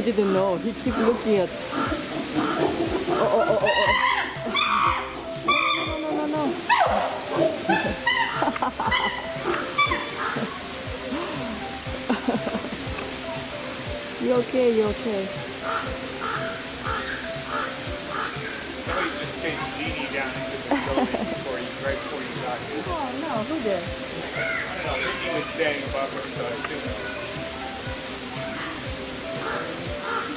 he didn't know. He keep looking at. Oh, oh, oh, oh, oh. No, no, no, no, no. You okay? You okay? Somebody just chased Jeannie down into the building before you, right before you got here. Oh no, who did? I don't know, Ricky was staying above her, so I assume.